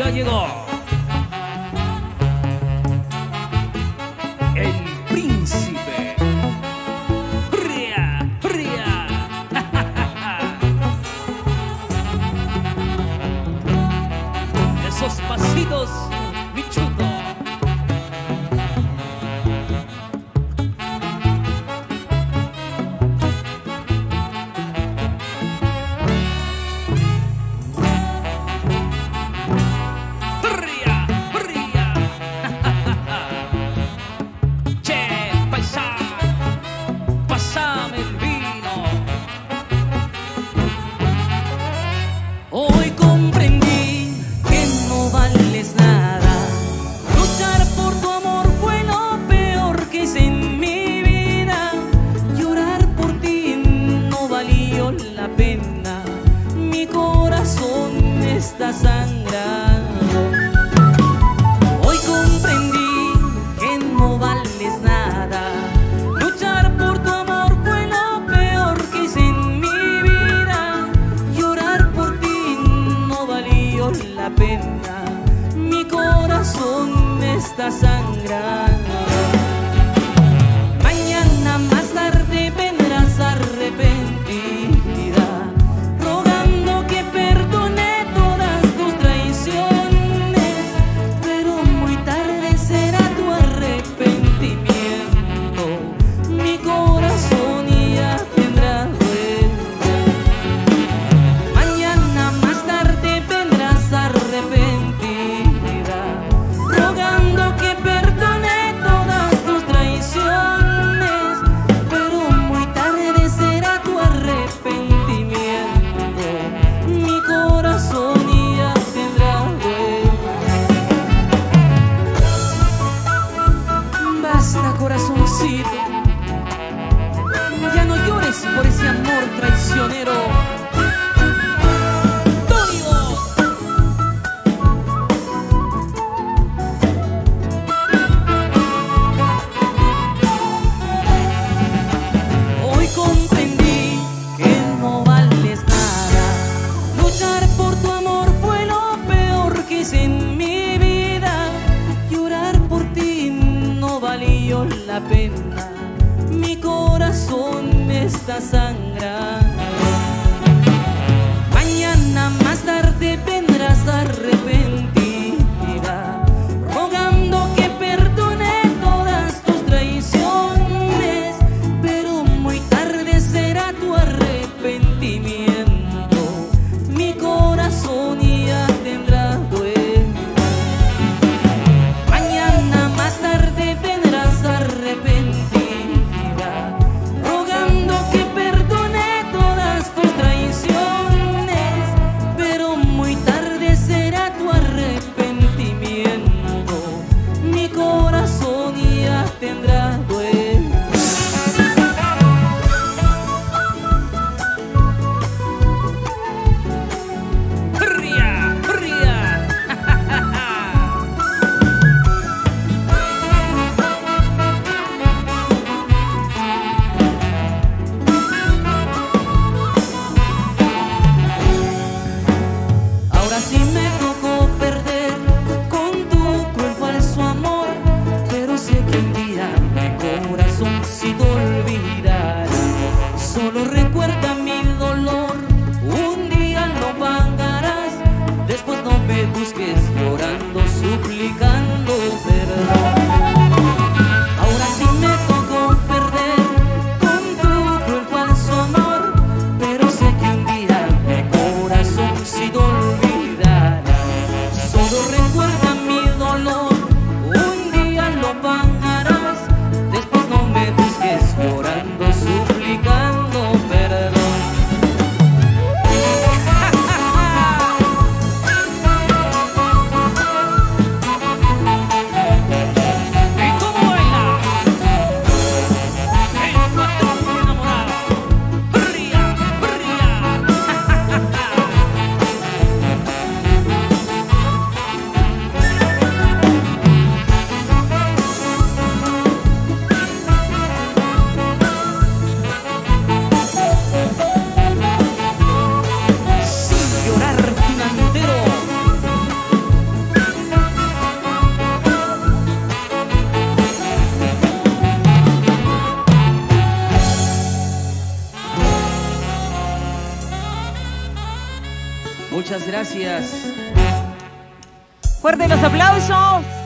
加一个。mi corazón me está sangrando. ya no llores por ese amor traicionero. la pena, mi corazón me está sangrando. Mañana más tarde vendrás arrepentida, rogando que perdone todas tus traiciones, pero muy tarde será tu arrepentimiento. Muchas gracias. Fuerte los aplausos.